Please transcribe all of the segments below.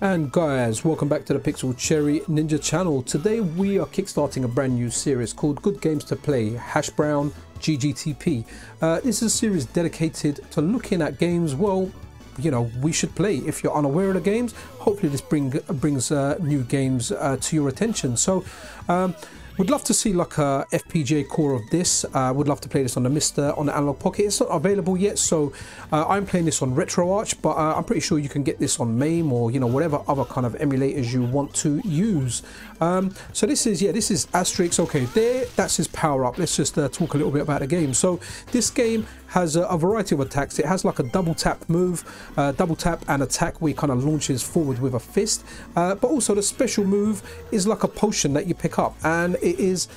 And guys, welcome back to the Pixel Cherry Ninja channel. Today we are kickstarting a brand new series called Good Games to Play, Hash Brown GGTP. Uh, this is a series dedicated to looking at games, well, you know, we should play. If you're unaware of the games, hopefully this bring, brings uh, new games uh, to your attention. So, um, would love to see like a FPGA core of this. Uh, would love to play this on the MiSTer on the Analogue Pocket. It's not available yet, so uh, I'm playing this on RetroArch, but uh, I'm pretty sure you can get this on MAME or you know whatever other kind of emulators you want to use. Um, so this is yeah, this is Asterix. Okay, there, that's his power up. Let's just uh, talk a little bit about the game. So this game has a, a, variety of attacks. It has like a double tap move, uh, double tap and attack where he kind of launches forward with a fist. Uh, but also the special move is like a potion that you pick up and it is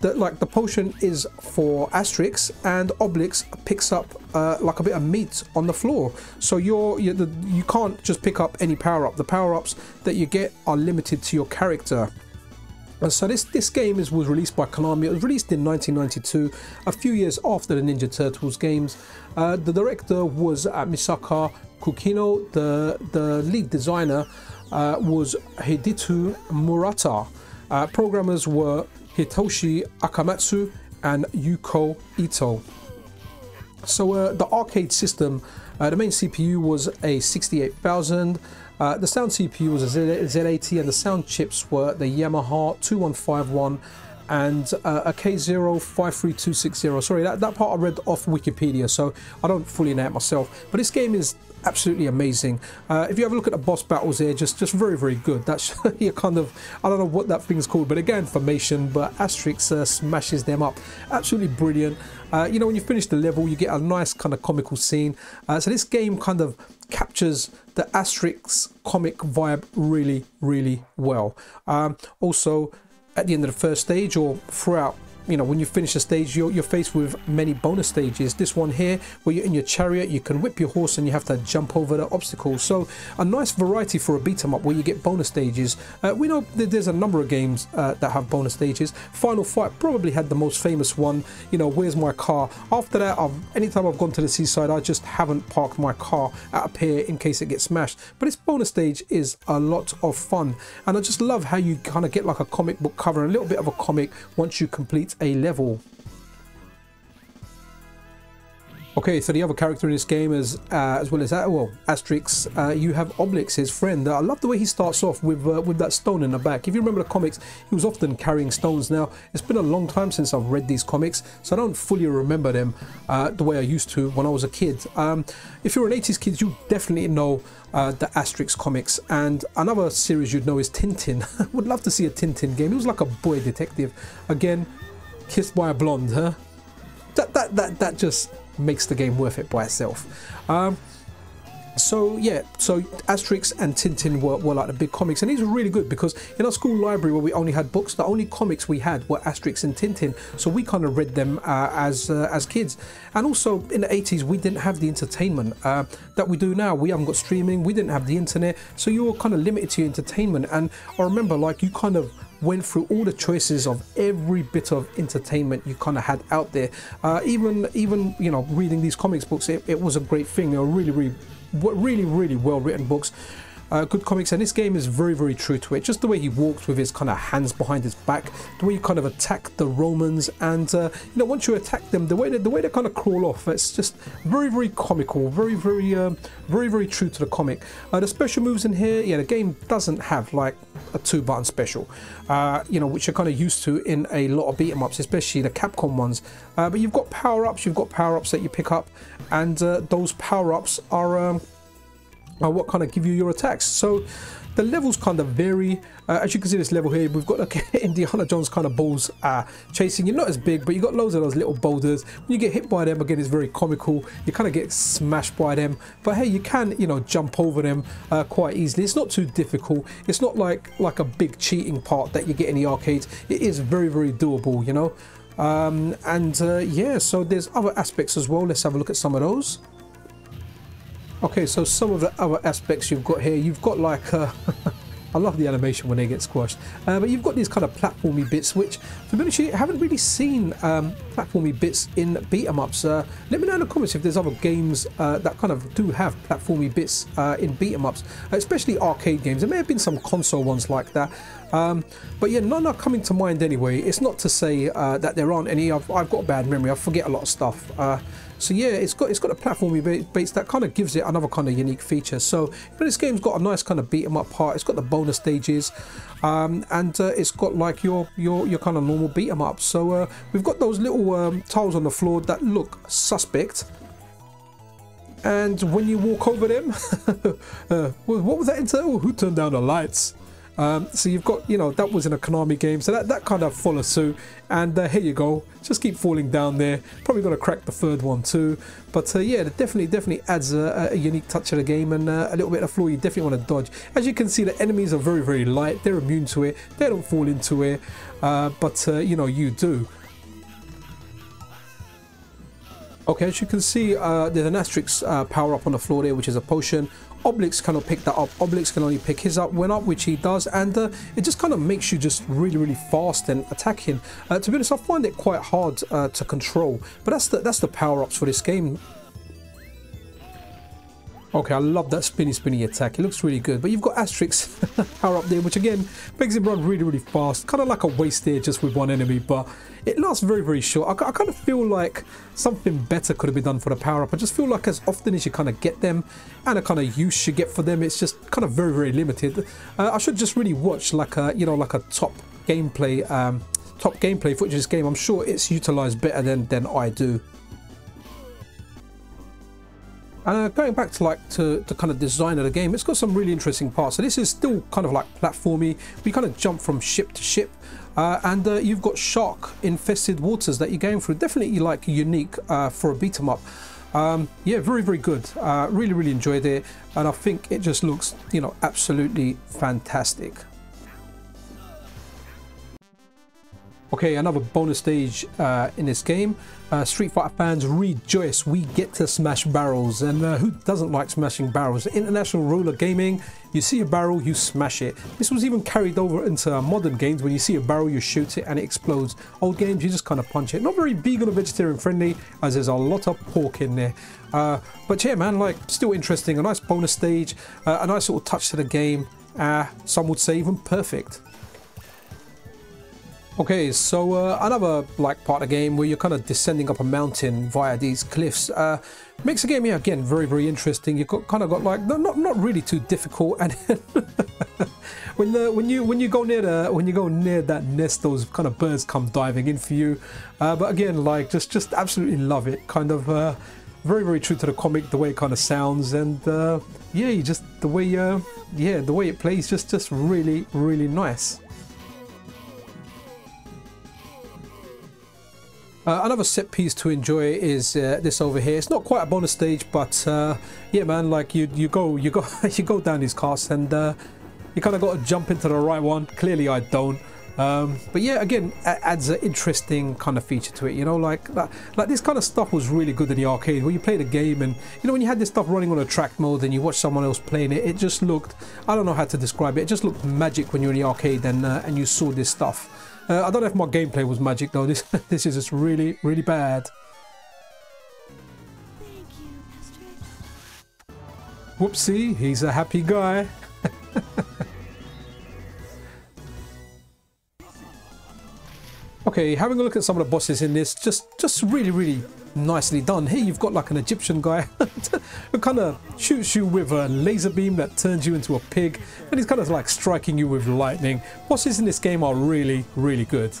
that like the potion is for Asterix and Obelix picks up uh, like a bit of meat on the floor. So you're, you're the, you can't just pick up any power up. The power ups that you get are limited to your character. And so this, this game is, was released by Konami. It was released in 1992, a few years after the Ninja Turtles games. Uh, the director was uh, Masaaki Kukino. The, the lead designer uh, was Hideto Murata. Uh, programmers were Hitoshi Akamatsu and Yuko Ito. So uh, the arcade system, uh, the main CPU was a 68000. Uh, the sound CPU was a Z80 and the sound chips were the Yamaha 2151 and uh, a K053260. Sorry, that, that part I read off Wikipedia, so I don't fully know it myself. But this game is absolutely amazing. Uh, if you have a look at the boss battles here, just just very very good. That's you kind of I don't know what that thing's called, but again formation. But Asterix uh, smashes them up. Absolutely brilliant. Uh, you know when you finish the level, you get a nice kind of comical scene. Uh, so this game kind of captures the Asterix comic vibe really really well. Um, also at the end of the first stage or throughout you know when you finish a stage you're, you're faced with many bonus stages. This one here where you're in your chariot you can whip your horse and you have to jump over the obstacles. So a nice variety for a beat 'em up where you get bonus stages. Uh, we know there's a number of games uh, that have bonus stages. Final fight probably had the most famous one you know where's my car? After that I've anytime I've gone to the seaside I just haven't parked my car at a pier in case it gets smashed. But this bonus stage is a lot of fun. And I just love how you kind of get like a comic book cover and a little bit of a comic once you complete a level. Okay, so the other character in this game is, uh, as well as that, well, Asterix, uh, you have Obelix, his friend. Uh, I love the way he starts off with uh, with that stone in the back. If you remember the comics, he was often carrying stones. Now, it's been a long time since I've read these comics, so I don't fully remember them uh, the way I used to when I was a kid. Um, if you're an 80s kid, you definitely know uh, the Asterix comics. And another series you'd know is Tintin. Would love to see a Tintin game. He was like a boy detective. Again, kissed by a blonde, huh? That that that that just makes the game worth it by itself. Um, so yeah, so Asterix and Tintin were, were like the big comics, and these were really good because in our school library where we only had books, the only comics we had were Asterix and Tintin, so we kind of read them uh, as uh, as kids. And also in the 80s, we didn't have the entertainment uh, that we do now. We haven't got streaming, we didn't have the internet, so you were kind of limited to your entertainment. And I remember like you kind of went through all the choices of every bit of entertainment you kind of had out there. Uh, even even you know reading these comics books, it, it was a great thing. They were really really really really well written books uh, good comics and this game is very very true to it. Just the way he walks with his kind of hands behind his back the way you kind of attack the romans and uh, you know once you attack them the way they, the way they kind of crawl off it's just very very comical very very um, very very true to the comic. Uh, the special moves in here yeah the game doesn't have like a two button special uh, you know which you're kind of used to in a lot of beat 'em ups especially the capcom ones. Uh, but you've got power ups you've got power ups that you pick up and those power ups are um, what kind of give you your attacks. So the levels kind of vary. Uh, as you can see this level here, we've got like Indiana Jones kind of balls uh, chasing you. Not as big, but you got loads of those little boulders. When you get hit by them, again, it's very comical. You kind of get smashed by them. But hey, you can, you know, jump over them uh, quite easily. It's not too difficult. It's not like, like a big cheating part that you get in the arcades. It is very, very doable, you know. Um, and uh, yeah, so there's other aspects as well. Let's have a look at some of those. Okay, so some of the other aspects you've got here, you've got like uh, I love the animation when they get squashed. Uh, but you've got these kind of platformy bits, which, be honest, you haven't really seen um, platformy bits in beat 'em ups. Uh, let me know in the comments if there's other games uh, that kind of do have platformy bits uh, in beat 'em ups, especially arcade games. There may have been some console ones like that. Um, but yeah, none are coming to mind anyway. It's not to say that there aren't any. I've, I've, got a bad memory. I forget a lot of stuff. So yeah, it's got it's got a platformy base that kind of gives it another kind of unique feature. So but this game's got a nice kind of beat 'em up part. It's got the bonus stages, um, and uh, it's got like your your your kind of normal beat 'em up. So uh, we've got those little um, tiles on the floor that look suspect. And when you walk over them, uh, what was that into? Oh, who turned down the lights? Um, so you've got, you know, that was in a Konami game, so that, that kind of follows suit. And uh, here you go, just keep falling down there. Probably going to crack the third one too. But uh, yeah, it definitely, definitely adds a, a, unique touch to the game and uh, a little bit of floor you definitely want to dodge. As you can see, the enemies are very, very light. They're immune to it. They don't fall into it, uh, but uh, you know, you do. Okay, as you can see, uh, there's an Asterix uh, power up on the floor there, which is a potion. Obelix cannot pick that up. Obelix can only pick his up when up, which he does, and uh, it just kind of makes you just really, really fast and attacking. Uh, to be honest, I find it quite hard uh, to control, but that's the that's the power ups for this game. Okay, I love that spinny spinny attack. It looks really good. But you've got Asterix power up there, which again makes him run really, really fast. Kind of like a waste there just with one enemy, but it lasts very, very short. I, I kind of feel like something better could have been done for the power up. I just feel like as often as you kind of get them and the kind of use you get for them, it's just kind of very, very limited. Uh, I should just really watch like a, you know, like a top gameplay, um, top gameplay footage of this game. I'm sure it's utilized better than, than I do. Uh, going back to like to the kind of design of the game, it's got some really interesting parts. So this is still kind of like platformy. We kind of jump from ship to ship, uh, and uh, you've got shark infested waters that you're going through. Definitely like unique uh, for a beat 'em up. Um, yeah, very very good. Uh, really really enjoyed it, and I think it just looks you know absolutely fantastic. Okay, another bonus stage uh, in this game. Uh, Street Fighter fans rejoice, we get to smash barrels. And uh, who doesn't like smashing barrels? International Roller Gaming, you see a barrel, you smash it. This was even carried over into modern games. When you see a barrel, you shoot it and it explodes. Old games, you just kind of punch it. Not very vegan or vegetarian friendly, as there's a lot of pork in there. Uh, but yeah, man, like, still interesting. A nice bonus stage, uh, a nice little touch to the game. Uh, some would say even perfect. Okay, so uh, another of the game where you're kind of descending up a mountain via these cliffs uh, makes the game, yeah, again, very, very interesting. You've got kind of got like not not really too difficult, and when the when you when you go near the when you go near that nest, those kind of birds come diving in for you. Uh, but again, like just just absolutely love it. Kind of uh, very very true to the comic, the way it kind of sounds, and uh, yeah, just the way uh, yeah the way it plays, just just really really nice. Uh, another set piece to enjoy is uh, this over here. It's not quite a bonus stage, but uh, yeah, man, like you you go you go you go down these casts and uh, you kind of got to jump into the right one. Clearly, I don't. Um, but yeah, again, adds an interesting kind of feature to it. You know, like, like like this kind of stuff was really good in the arcade where you played a game and you know when you had this stuff running on attract mode and you watch someone else playing it, it just looked I don't know how to describe it. It just looked magic when you're in the arcade and uh, and you saw this stuff. Uh, I don't know if my gameplay was magic though. This this is just really really bad. Whoopsie, he's a happy guy. Okay, having a look at some of the bosses in this, just just really really nicely done. Here you've got like an Egyptian guy who kind of shoots you with a laser beam that turns you into a pig and he's kind of like striking you with lightning. Bosses in this game are really, really good.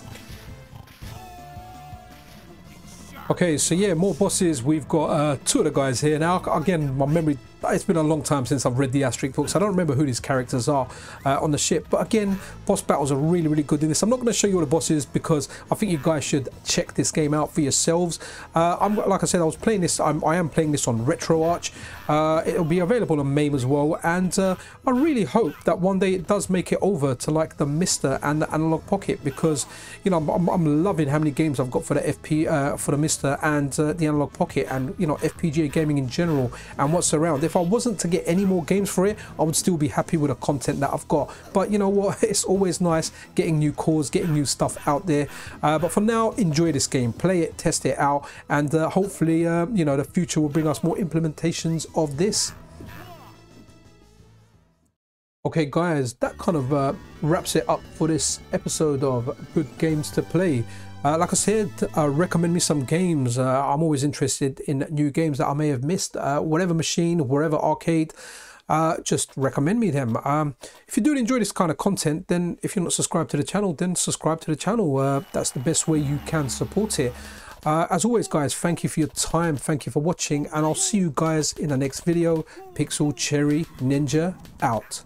Okay, so yeah, more bosses. We've got uh, two of the guys here. Now, again, my memory it's been a long time since I've read the Asterix books. I don't remember who these characters are uh, on the ship. But again, boss battles are really, really good in this. I'm not going to show you all the bosses because I think you guys should check this game out for yourselves. Uh, I'm like I said, I was playing this. I'm, I am playing this on RetroArch. Uh, it'll be available on MAME as well. And uh, I really hope that one day it does make it over to like the MiSTer and the Analogue Pocket because you know I'm, I'm loving how many games I've got for the FP uh, for the MiSTer and uh, the Analogue Pocket and you know FPGA gaming in general and what's around. If if I wasn't to get any more games for it, I would still be happy with the content that I've got. But you know what? It's always nice getting new cores, getting new stuff out there. Uh, but for now, enjoy this game, play it, test it out, and uh, hopefully, uh, you know, the future will bring us more implementations of this. Okay guys, that kind of uh, wraps it up for this episode of Good Games to Play. Uh, like I said, uh, recommend me some games. Uh, I'm always interested in new games that I may have missed. Uh, whatever machine, wherever arcade, uh, just recommend me them. Um, if you do enjoy this kind of content, then if you're not subscribed to the channel, then subscribe to the channel. that's the best way you can support it. as always, guys, thank you for your time. Thank you for watching, and I'll see you guys in the next video. Pixel Cherry Ninja out.